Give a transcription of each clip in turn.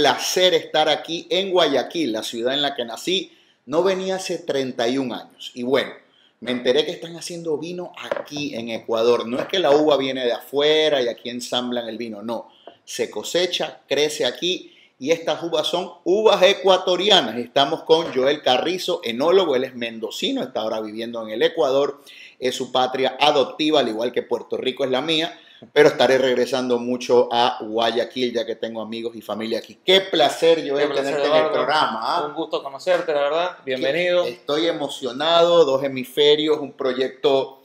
Placer estar aquí en Guayaquil, la ciudad en la que nací. No venía hace 31 años. Y bueno, me enteré que están haciendo vino aquí en Ecuador. No es que la uva viene de afuera y aquí ensamblan el vino, no. Se cosecha, crece aquí y estas uvas son uvas ecuatorianas. Estamos con Joel Carrizo, enólogo, él es mendocino, está ahora viviendo en el Ecuador, es su patria adoptiva, al igual que Puerto Rico es la mía pero estaré regresando mucho a Guayaquil ya que tengo amigos y familia aquí. Qué placer yo tenerte en el programa. ¿ah? Un gusto conocerte, la verdad. Bienvenido. Estoy emocionado, dos hemisferios, un proyecto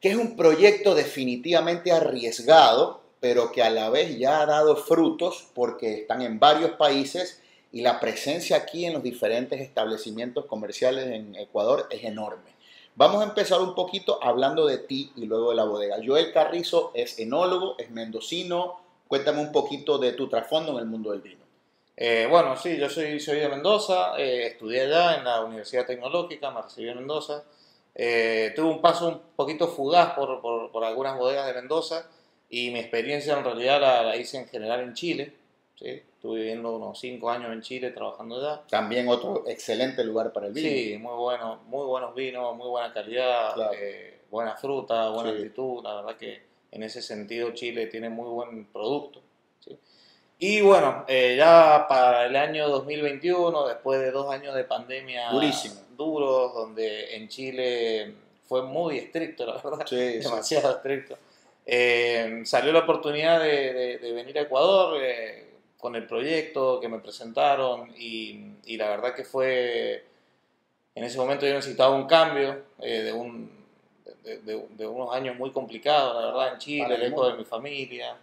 que es un proyecto definitivamente arriesgado, pero que a la vez ya ha dado frutos porque están en varios países y la presencia aquí en los diferentes establecimientos comerciales en Ecuador es enorme. Vamos a empezar un poquito hablando de ti y luego de la bodega. Joel Carrizo es enólogo, es mendocino. Cuéntame un poquito de tu trasfondo en el mundo del vino. Eh, bueno, sí, yo soy, soy de Mendoza, eh, estudié allá en la Universidad Tecnológica, me recibí en Mendoza. Eh, tuve un paso un poquito fugaz por, por, por, algunas bodegas de Mendoza y mi experiencia en realidad la, la hice en general en Chile. ¿sí? Estuve viviendo unos cinco años en Chile trabajando allá. También otro excelente lugar para el vino. Sí, muy bueno, muy buenos vinos, muy buena calidad, claro. eh, buena fruta, buena sí. altitud. La verdad que en ese sentido Chile tiene muy buen producto. ¿sí? Y bueno, eh, ya para el año 2021, después de dos años de pandemia Durísimo. duros, donde en Chile fue muy estricto, la verdad, sí, demasiado estricto, eh, salió la oportunidad de, de, de venir a Ecuador eh, con el proyecto que me presentaron y, y, la verdad que fue, en ese momento yo necesitaba un cambio eh, de, un, de, de, de, unos años muy complicados, la verdad, en Chile, lejos de mi familia.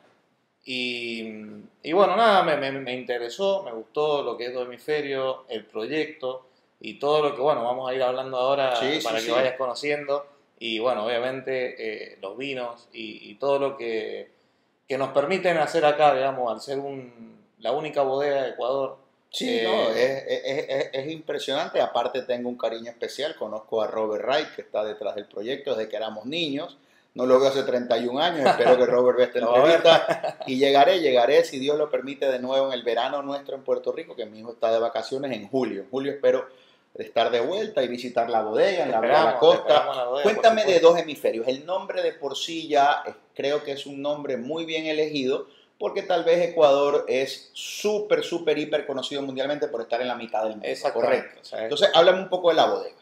Y, y bueno, nada, me, me, me, interesó, me gustó lo que es todo hemisferio, el proyecto y todo lo que, bueno, vamos a ir hablando ahora sí, para sí, que sí. vayas conociendo. Y bueno, obviamente eh, los vinos y, y todo lo que, que nos permiten hacer acá, digamos, al ser un, la única bodega de Ecuador. Sí, eh, no, es, es, es, es, impresionante. Aparte tengo un cariño especial. Conozco a Robert Wright, que está detrás del proyecto desde que éramos niños. No lo veo hace 31 años. Espero que Robert vea esta entrevista. y llegaré, llegaré, si Dios lo permite, de nuevo en el verano nuestro en Puerto Rico, que mi hijo está de vacaciones en julio. En julio espero estar de vuelta y visitar la bodega en la, la costa. La bodega, Cuéntame de dos hemisferios. El nombre de por sí ya creo que es un nombre muy bien elegido porque tal vez Ecuador es súper, súper, hiper conocido mundialmente por estar en la mitad del mundo. Correcto. Entonces, háblame un poco de la bodega.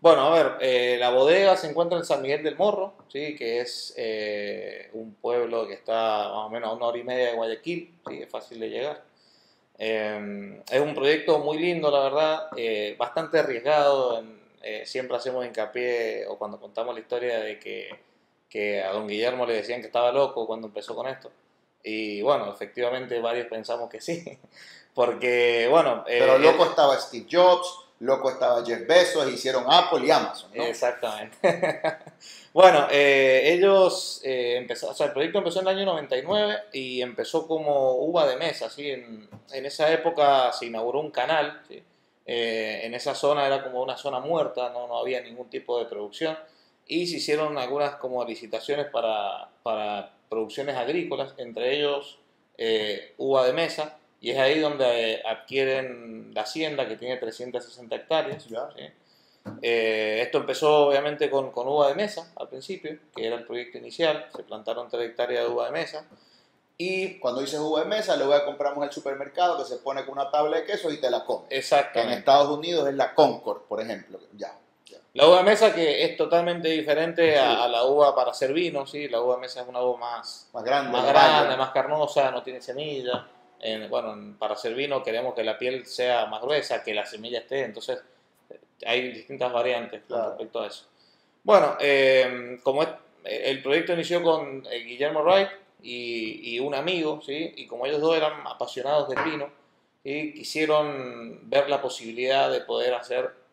Bueno, a ver, eh, la bodega se encuentra en San Miguel del Morro, ¿sí? que es eh, un pueblo que está más o menos a una hora y media de Guayaquil, ¿sí? es fácil de llegar. Eh, es un proyecto muy lindo, la verdad, eh, bastante arriesgado. En, eh, siempre hacemos hincapié, o cuando contamos la historia de que, que a don Guillermo le decían que estaba loco cuando empezó con esto. Y bueno, efectivamente varios pensamos que sí, porque bueno... Pero eh, loco estaba Steve Jobs, loco estaba Jeff Bezos, hicieron Apple y Amazon, ¿no? Exactamente. bueno, eh, ellos eh, empezaron, o sea, el proyecto empezó en el año 99 y empezó como uva de mesa, ¿sí? En, en esa época se inauguró un canal, ¿sí? Eh, en esa zona era como una zona muerta, no, no había ningún tipo de producción y se hicieron algunas como licitaciones para, para producciones agrícolas, entre ellos eh, uva de mesa, y es ahí donde adquieren la hacienda que tiene 360 hectáreas. ¿sí? Eh, esto empezó obviamente con, con, uva de mesa al principio, que era el proyecto inicial, se plantaron 3 hectáreas de uva de mesa. Y cuando dices uva de mesa, luego compramos el supermercado que se pone con una tabla de queso y te la comes. Exactamente. En Estados Unidos es la Concord, por ejemplo. Ya. La uva mesa que es totalmente diferente a, a, la uva para hacer vino, ¿sí? La uva mesa es una uva más, más grande, más, grande, más carnosa, no tiene semilla. En, bueno, para hacer vino queremos que la piel sea más gruesa, que la semilla esté, entonces hay distintas variantes claro. con respecto a eso. Bueno, eh, como es, el proyecto inició con eh, Guillermo Wright y, y, un amigo, ¿sí? y como ellos dos eran apasionados del vino, ¿sí? quisieron ver la posibilidad de poder hacer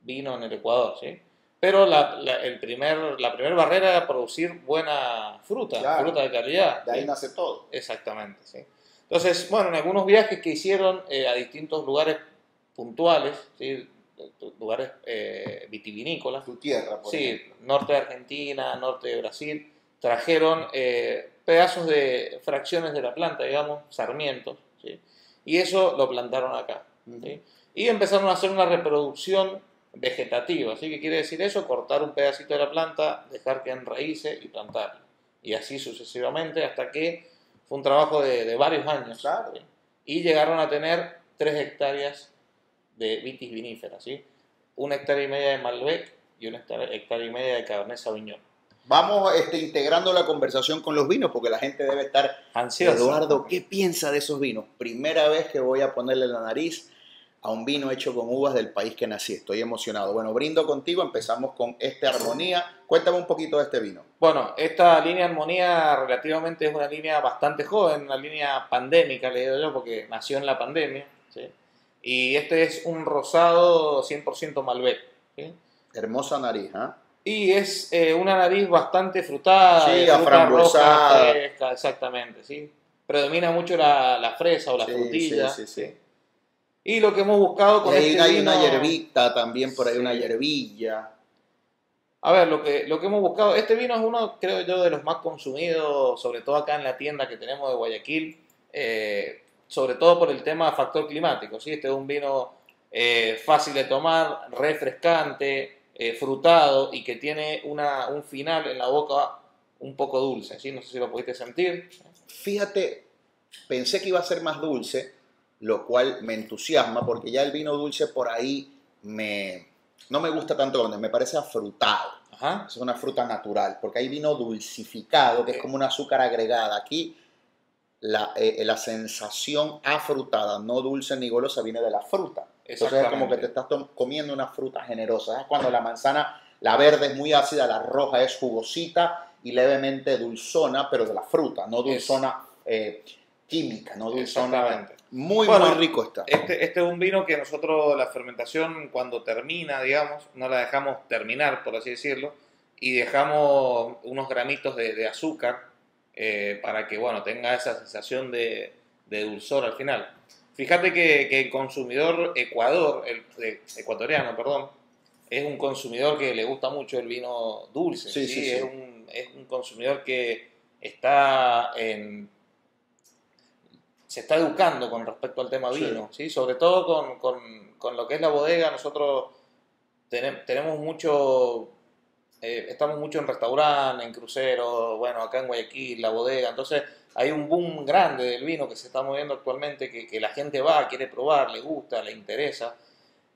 vino en el Ecuador, ¿sí? pero la, el primer, la primera barrera era producir buena fruta, fruta de calidad. De ahí nace todo. Exactamente, sí. Entonces, bueno, en algunos viajes que hicieron eh, a distintos lugares puntuales, ¿sí? lugares eh, vitivinícolas. Tu tierra, por Sí, norte de Argentina, norte de Brasil, trajeron eh, pedazos de fracciones de la planta, digamos, sarmientos, ¿sí? y eso lo plantaron acá. ¿sí? Y empezaron a hacer una reproducción vegetativa. ¿sí? ¿Qué quiere decir eso? Cortar un pedacito de la planta, dejar que raíces y plantarlo. Y así sucesivamente hasta que fue un trabajo de, varios años. Y llegaron a tener tres hectáreas de vitis vinífera. ¿sí? Una hectárea y media de Malbec y una hectárea y media de Cabernet Sauvignon. Vamos este, integrando la conversación con los vinos porque la gente debe estar ansiosa. Eduardo, ¿qué piensa de esos vinos? Primera vez que voy a ponerle la nariz a un vino hecho con uvas del país que nací. Estoy emocionado. Bueno, brindo contigo. Empezamos con este Armonía. Cuéntame un poquito de este vino. Bueno, esta línea Armonía relativamente es una línea bastante joven, una línea pandémica, le digo yo, porque nació en la pandemia. Y este es un rosado 100% Malbec. Hermosa nariz, ¿ah? Y es eh, una nariz bastante frutada, sí, aframbuesada. exactamente, ¿sí? Predomina mucho la, fresa o la frutilla. Sí, sí, sí. Y lo que hemos buscado con este hay una hierbita también, por ahí una hierbilla. A ver, lo que, lo que hemos buscado, este vino es uno, creo yo, de los más consumidos, sobre todo acá en la tienda que tenemos de Guayaquil, eh, sobre todo por el tema factor climático. ¿sí? Este es un vino eh, fácil de tomar, refrescante, eh, frutado y que tiene una, un final en la boca un poco dulce. ¿sí? No sé si lo pudiste sentir. Fíjate, pensé que iba a ser más dulce, lo cual me entusiasma porque ya el vino dulce por ahí me, no me gusta tanto, me parece afrutado. Es una fruta natural, porque hay vino dulcificado, que es como un azúcar agregada. Aquí la, eh, la sensación afrutada, no dulce ni golosa, viene de la fruta. Entonces es como que te estás comiendo una fruta generosa. Es cuando la manzana, la verde es muy ácida, la roja es jugosita y levemente dulzona, pero de la fruta, no dulzona eh, química, no dulzona muy, muy rico está. Este, este, es un vino que nosotros, la fermentación, cuando termina, digamos, no la dejamos terminar, por así decirlo, y dejamos unos granitos de, azúcar eh, para que, bueno, tenga esa sensación de, dulzor al final. Fíjate que, el consumidor Ecuador, el, ecuatoriano, perdón, es un consumidor que le gusta mucho el vino dulce. Sí, sí, Es, un, es un consumidor que está en se está educando con respecto al tema vino, sí. Sobre todo con, con, con, lo que es la bodega, nosotros tenemos mucho, eh, estamos mucho en restaurante, en crucero, bueno, acá en Guayaquil, la bodega, entonces hay un boom grande del vino que se está moviendo actualmente, que, que la gente va, quiere probar, le gusta, le interesa,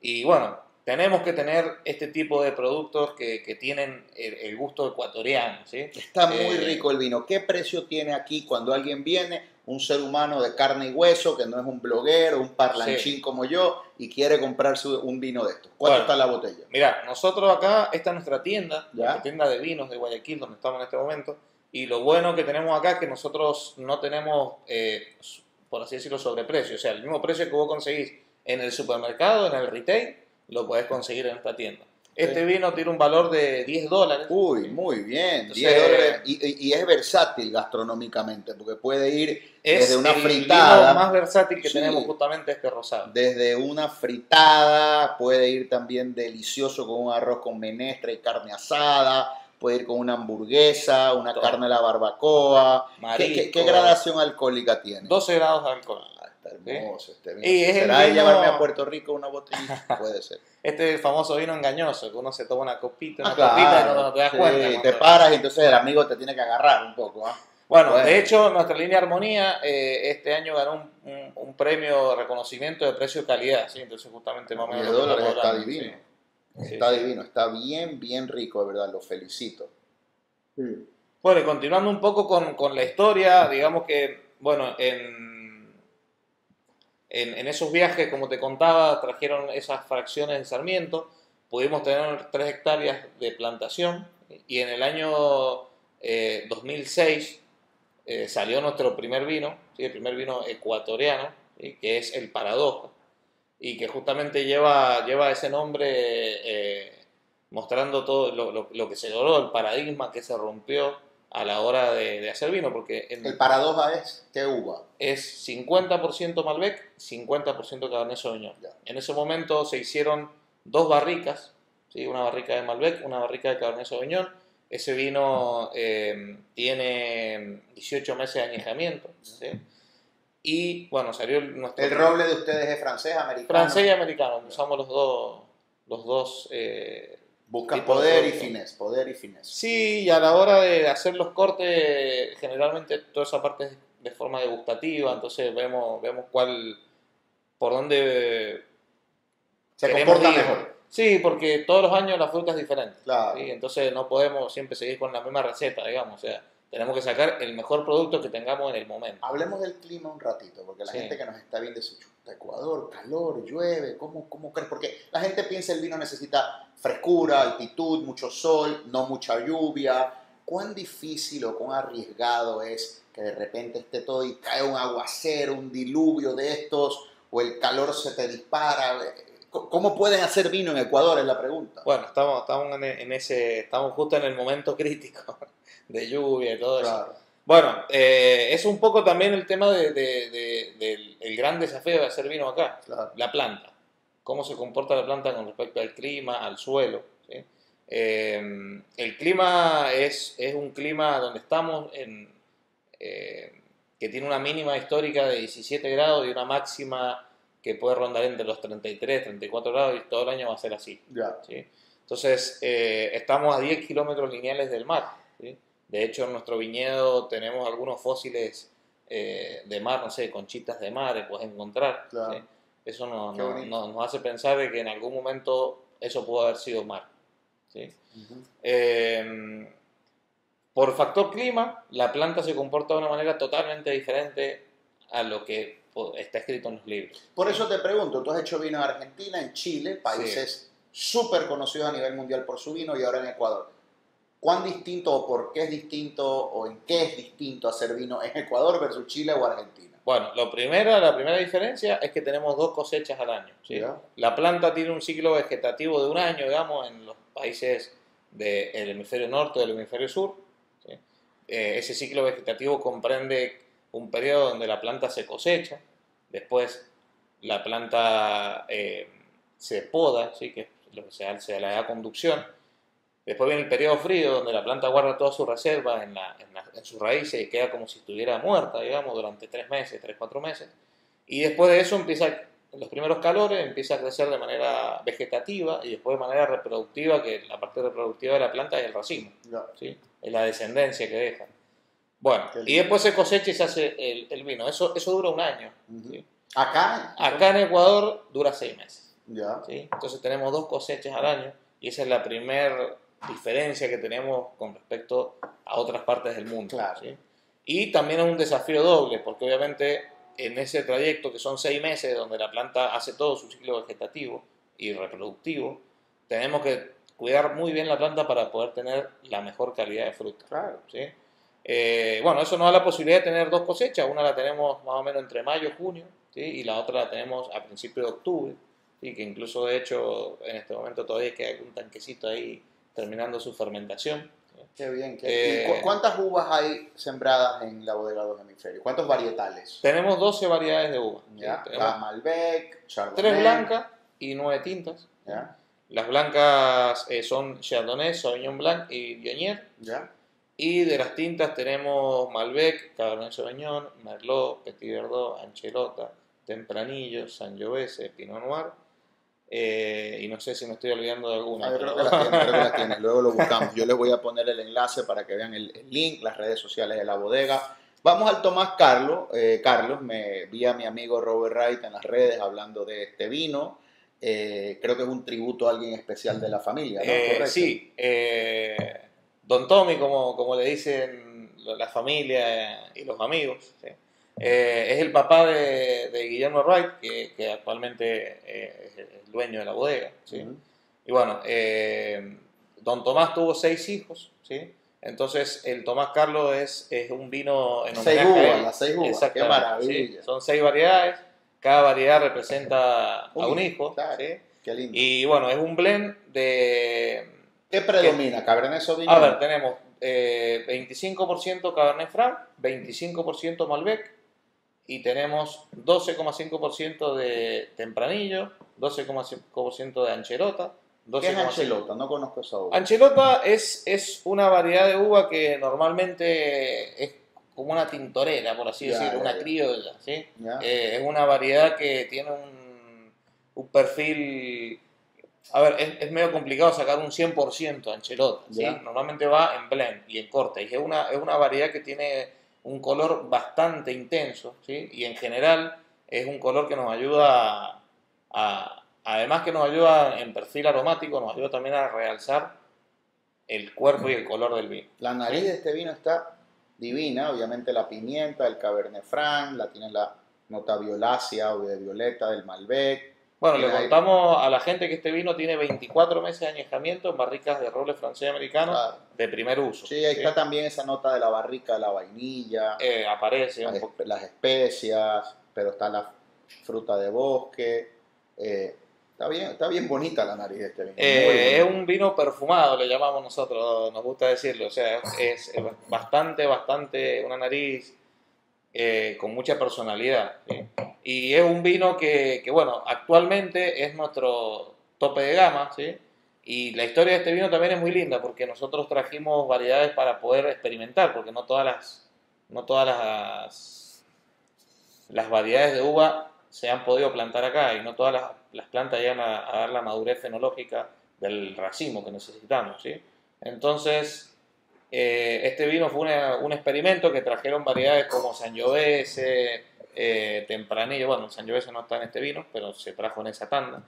y bueno, tenemos que tener este tipo de productos que, que tienen el, gusto ecuatoriano. ¿sí? Está muy eh, rico el vino. ¿Qué precio tiene aquí cuando alguien viene? Un ser humano de carne y hueso, que no es un bloguero, un parlanchín como yo, y quiere comprarse un vino de estos. ¿Cuánto está la botella? Mira, nosotros acá, esta es nuestra tienda, la tienda de vinos de Guayaquil, donde estamos en este momento, y lo bueno que tenemos acá es que nosotros no tenemos, eh, por así decirlo, sobreprecio. O sea, el mismo precio que vos conseguís en el supermercado, en el retail, lo podés conseguir en esta tienda. Este vino tiene un valor de 10 dólares. Uy, muy bien. 10 dólares. Y, es versátil gastronómicamente, porque puede ir desde una fritada. El más versátil que tenemos justamente este rosado. Desde una fritada, puede ir también delicioso con un arroz con menestra y carne asada. Puede ir con una hamburguesa, una carne a la barbacoa. ¿Qué, gradación alcohólica tiene? 12 grados de alcohol hermoso este vino. Y ¿Será llevarme a Puerto Rico una botella? Puede ser. Este es el famoso vino engañoso, que uno se toma una copita, una ah, copita y no, te das cuenta. te paras y entonces el amigo te tiene que agarrar un poco. ¿ah? Bueno, de hecho, nuestra línea Armonía eh, este año ganó un, un, premio de reconocimiento de precio y calidad, ¿sí? Entonces, justamente más o menos. dólares está divino. Está divino, está bien, bien rico, de verdad, lo felicito. Bueno, y continuando un poco con, con la historia, digamos que, bueno, en en, esos viajes, como te contaba, trajeron esas fracciones de Sarmiento, pudimos tener 3 hectáreas de plantación y en el año 2006 eh, eh, salió nuestro primer vino, el primer vino ecuatoriano, que es el Paradoja, y que justamente lleva, lleva ese nombre eh, mostrando todo lo, que se logró, el paradigma que se rompió a la hora de, hacer vino, porque... el paradoja es, ¿qué uva? Es 50% Malbec, 50% Cabernet Sauvignon. En ese momento se hicieron dos barricas, ¿sí? una barrica de Malbec, una barrica de Cabernet Sauvignon, ese vino eh, tiene 18 meses de añejamiento. Y bueno, salió nuestro... ¿El roble de ustedes es francés, americano? Francés y americano. Usamos los dos... Los dos eh, Buscan poder y fines, poder y fines. Sí, y a la hora de hacer los cortes, generalmente toda esa parte es de forma degustativa, entonces vemos, vemos cuál, por dónde se comporta mejor. Sí, porque todos los años la fruta es diferente. Claro. Entonces no podemos siempre seguir con la misma receta, digamos. O sea, tenemos que sacar el mejor producto que tengamos en el momento. Hablemos del clima un ratito, porque la gente que nos está viendo dice, Ecuador, calor, llueve, ¿cómo, ¿cómo crees? Porque la gente piensa el vino necesita frescura, altitud, mucho sol, no mucha lluvia. ¿Cuán difícil o cuán arriesgado es que de repente esté todo y cae un aguacero, un diluvio de estos, o el calor se te dispara? ¿Cómo pueden hacer vino en Ecuador? Es la pregunta. Bueno, estamos, estamos en ese, estamos justo en el momento crítico de lluvia y todo eso. Bueno, eh, es un poco también el tema de, del gran desafío de hacer vino acá, la planta. Cómo se comporta la planta con respecto al clima, al suelo. Eh, el clima es, es, un clima donde estamos en, eh, que tiene una mínima histórica de 17 grados y una máxima que puede rondar entre los 33, 34 grados y todo el año va a ser así. Entonces, eh, estamos a 10 kilómetros lineales del mar. De hecho, en nuestro viñedo tenemos algunos fósiles eh, de mar, no sé, conchitas de mar, puedes encontrar. Eso nos, hace pensar de que en algún momento eso pudo haber sido mar. Em, por factor clima, la planta se comporta de una manera totalmente diferente a lo que está escrito en los libros. Por eso te pregunto, tú has hecho vino en Argentina, en Chile, países súper conocidos a nivel mundial por su vino y ahora en Ecuador. ¿Cuán distinto o por qué es distinto o en qué es distinto hacer vino en Ecuador versus Chile o Argentina? Bueno, lo primero, la primera diferencia es que tenemos dos cosechas al año. La planta tiene un ciclo vegetativo de un año, digamos, en los países del hemisferio norte y del hemisferio sur. Eh, ese ciclo vegetativo comprende un periodo donde la planta se cosecha, después la planta eh, se poda, ¿sí? que es lo que se, se le da conducción, después viene el periodo frío donde la planta guarda toda su reserva en, sus raíces y queda como si estuviera muerta, digamos, durante tres meses, tres, cuatro meses, y después de eso empieza los primeros calores, empieza a crecer de manera vegetativa y después de manera reproductiva, que la parte reproductiva de la planta es el racimo, ¿sí? es la descendencia que dejan. Bueno, y después se cosecha y se hace el, vino. Eso, eso dura un año. ¿Acá? Acá en Ecuador dura seis meses. Ya. Entonces tenemos dos cosechas al año y esa es la primera diferencia que tenemos con respecto a otras partes del mundo. Y también es un desafío doble, porque obviamente en ese trayecto que son seis meses donde la planta hace todo su ciclo vegetativo y reproductivo, tenemos que cuidar muy bien la planta para poder tener la mejor calidad de fruta. Claro. ¿sí? Eh, bueno, eso nos da la posibilidad de tener dos cosechas. Una la tenemos más o menos entre mayo y junio, y la otra la tenemos a principios de octubre, ¿sí? que incluso de hecho en este momento todavía queda un tanquecito ahí terminando su fermentación. Qué bien. Qué... Eh, ¿Cuántas uvas hay sembradas en la bodega de los hemisferios? ¿Cuántos varietales? Tenemos 12 variedades de uvas. Ya, Malbec, Chardonnay. Tres blancas y nueve tintas. ¿Ya? Las blancas eh, son Chardonnay, Sauvignon Blanc y Viognier. ¿Ya? Y de las tintas tenemos Malbec, Cabernet Sauvignon, Merlot, Petit Verdot, Anchelota, Tempranillo, Sangiovese, Pinot Noir. Eh, y no sé si me estoy olvidando de alguna. Creo, que las tienes, Luego lo buscamos. Yo les voy a poner el enlace para que vean el, link, las redes sociales de la bodega. Vamos al Tomás Carlos. Eh, Carlos, me vi a mi amigo Robert Wright en las redes hablando de este vino. Eh, creo que es un tributo a alguien especial de la familia. ¿no? sí. Don Tommy, como, como le dicen la familia y los amigos, eh, es el papá de, Guillermo Wright, que, actualmente eh, es el dueño de la bodega. Y bueno, eh, Don Tomás tuvo seis hijos, ¿sí? entonces el Tomás Carlos es, es un vino en homenaje seis uvas, las seis uvas, qué maravilla. Son seis variedades, cada variedad representa a un hijo. Qué lindo. Y bueno, es un blend de ¿Qué predomina? ¿Cabernet Sauvignon? A ver, tenemos 25% Cabernet Franc, 25% Malbec y tenemos 12,5% de Tempranillo, 12,5% de Ancherota. ¿Qué es Anchelota? No conozco esa uva. Anchelota es, es una variedad de uva que normalmente es como una tintorera, por así decirlo, una criolla. ¿sí? Eh, es una variedad que tiene un, un perfil a ver, es, medio complicado sacar un 100% Anchelota. ¿sí? Normalmente va en blend y en corte. Y es una, es una variedad que tiene un color bastante intenso. ¿sí? Y en general es un color que nos ayuda a, además que nos ayuda en perfil aromático, nos ayuda también a realzar el cuerpo y el color del vino. La nariz de este vino está divina, obviamente la pimienta, el Cabernet Franc, la tiene la nota violácea o de violeta del Malbec, bueno, le contamos a la gente que este vino tiene 24 meses de añejamiento en barricas de roble francés americano de primer uso. Sí, ahí está también esa nota de la barrica, la vainilla. Eh, aparece. Las, especias, pero está la fruta de bosque. Eh, está, bien, está bien bonita la nariz de este vino. Eh, es un vino perfumado, le llamamos nosotros, nos gusta decirlo. O sea, es, bastante, bastante, una nariz con mucha personalidad. Y es un vino que, bueno, actualmente es nuestro tope de gama, ¿sí? Y la historia de este vino también es muy linda porque nosotros trajimos variedades para poder experimentar, porque no todas las, no todas las, las variedades de uva se han podido plantar acá y no todas las, plantas llegan a, dar la madurez fenológica del racimo que necesitamos, ¿sí? Entonces, eh, este vino fue un experimento que trajeron variedades como Sangiovese, eh, tempranillo, bueno, Sangiovese no está en este vino, pero se trajo en esa tanda.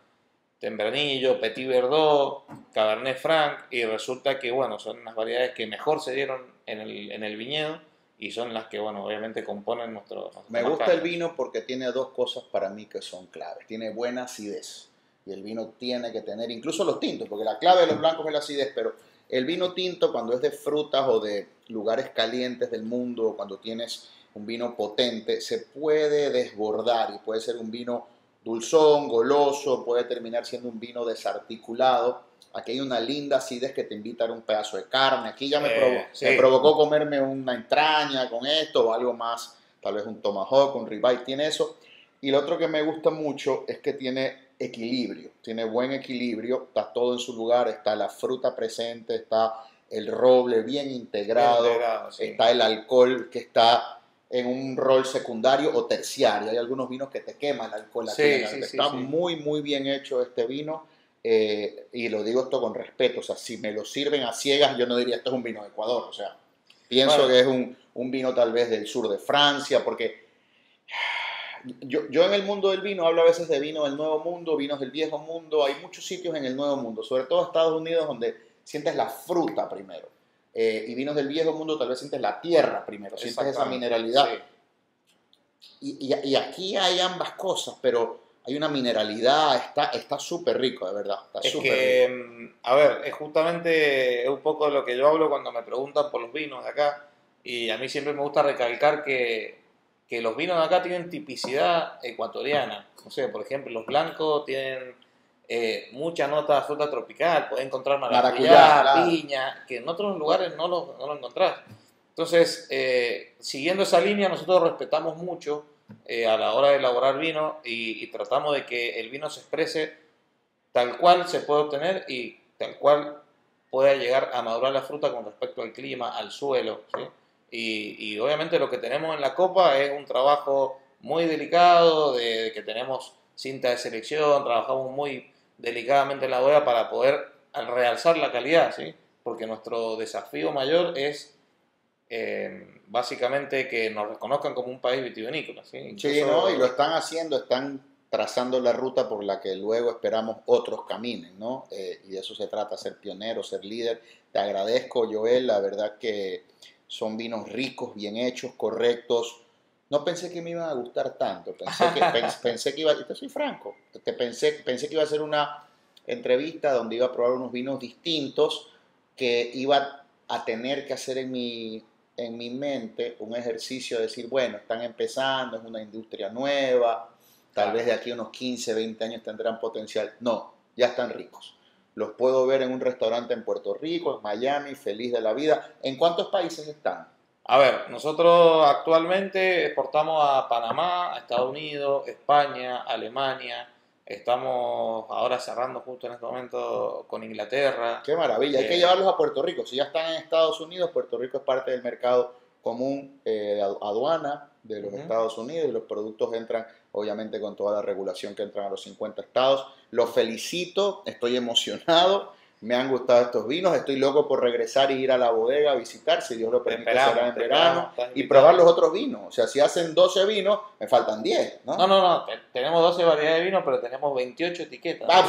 Tempranillo, Petit Verdot, Cabernet Franc, y resulta que, bueno, son las variedades que mejor se dieron en el, en el viñedo y son las que, bueno, obviamente componen nuestro... Me gusta el vino porque tiene dos cosas para mí que son claves. Tiene buena acidez y el vino tiene que tener, incluso los tintos, porque la clave de los blancos es la acidez, pero el vino tinto cuando es de frutas o de lugares calientes del mundo, cuando tienes un vino potente, se puede desbordar y puede ser un vino dulzón, goloso, puede terminar siendo un vino desarticulado. Aquí hay una linda acidez que te invita a un pedazo de carne. Aquí ya me, eh, provocó comerme una entraña con esto o algo más, tal vez un tomahawk, un ribeye, tiene eso. Y lo otro que me gusta mucho es que tiene equilibrio, tiene buen equilibrio, está todo en su lugar, está la fruta presente, está el roble bien integrado, está el alcohol que está en un rol secundario o terciario. Hay algunos vinos que te queman el alcohol. Está muy, muy bien hecho este vino. Eh, y lo digo esto con respeto. O sea, si me lo sirven a ciegas, yo no diría esto es un vino de Ecuador. O sea, pienso que es un, un, vino tal vez del sur de Francia, porque yo, yo en el mundo del vino hablo a veces de vino del nuevo mundo, vinos del viejo mundo. Hay muchos sitios en el nuevo mundo, sobre todo Estados Unidos, donde sientes la fruta primero eh, y vinos del viejo mundo tal vez sientes la tierra primero, sientes esa mineralidad. Y, y, aquí hay ambas cosas, pero hay una mineralidad, está súper rico, de verdad. es que, mm, a ver, es justamente es un poco de lo que yo hablo cuando me preguntan por los vinos de acá, y a mí siempre me gusta recalcar que, que los vinos de acá tienen tipicidad ecuatoriana. No sé, por ejemplo, los blancos tienen eh, mucha nota de fruta tropical, puedes encontrar maracuyá, piña, que en otros lugares no lo, no lo encontrás. Entonces, eh, siguiendo esa línea, nosotros respetamos mucho eh, a la hora de elaborar vino y, tratamos de que el vino se exprese tal cual se puede obtener y tal cual pueda llegar a madurar la fruta con respecto al clima, al suelo. Y, y, obviamente lo que tenemos en la copa es un trabajo muy delicado, de que tenemos cinta de selección, trabajamos muy delicadamente en la bodega para poder realzar la calidad, ¿sí? Porque nuestro desafío mayor es eh, básicamente que nos reconozcan como un país vitivinícola, ¿sí? sí, ¿no? y lo están haciendo, están trazando la ruta por la que luego esperamos otros caminen, ¿no? Eh, y de eso se trata, ser pionero, ser líder. Te agradezco, Joel, la verdad que son vinos ricos, bien hechos, correctos, no pensé que me iban a gustar tanto. Pensé que, pensé que iba, y te soy franco, te pensé, pensé que iba a ser una entrevista donde iba a probar unos vinos distintos, que iba a tener que hacer en mi, en mi mente un ejercicio de decir, bueno, están empezando, es una industria nueva, tal vez de aquí a unos 15, 20 años tendrán potencial. No, ya están ricos. Los puedo ver en un restaurante en Puerto Rico, en Miami, feliz de la vida. ¿En cuántos países están? A ver, nosotros actualmente exportamos a Panamá, a Estados Unidos, España, Alemania. Estamos ahora cerrando justo en este momento con Inglaterra. Qué maravilla, hay que eh, llevarlos a Puerto Rico. Si ya están en Estados Unidos, Puerto Rico es parte del mercado común eh, de aduana de los Estados Unidos y los productos entran obviamente con toda la regulación que entran a los 50 estados. Los felicito, estoy emocionado, me han gustado estos vinos, estoy loco por regresar y ir a la bodega a visitar, si Dios lo permite, será en verano, y probar los otros vinos. O sea, si hacen 12 vinos, me faltan 10, ¿no? No, no, no, tenemos 12 variedades de vinos, pero tenemos 28 etiquetas. Ah,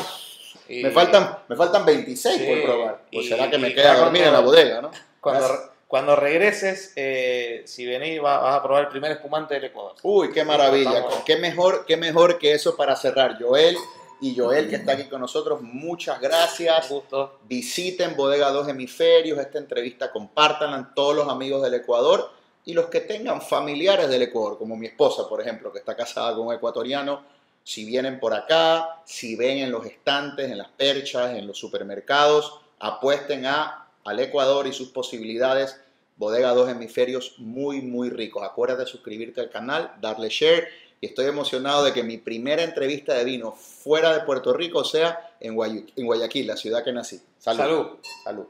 me, faltan, me faltan 26 por probar. Pues será que me queda dormir en la bodega, ¿no? Cuando, cuando regreses, eh, si venís, vas a probar el primer espumante del Ecuador. Uy, qué maravilla. Qué mejor, qué mejor que eso para cerrar. Joel y Joel, que está aquí con nosotros, muchas gracias. Gusto. Visiten Bodega Dos Hemisferios, esta entrevista compártanla todos los amigos del Ecuador y los que tengan familiares del Ecuador, como mi esposa, por ejemplo, que está casada con un ecuatoriano. Si vienen por acá, si ven en los estantes, en las perchas, en los supermercados, apuesten a al Ecuador y sus posibilidades. Bodega Dos Hemisferios muy, muy ricos. Acuérdate de suscribirte al canal, darle share. Y estoy emocionado de que mi primera entrevista de vino fuera de Puerto Rico sea en Guayaquil, la ciudad que nací. Salud. Salud.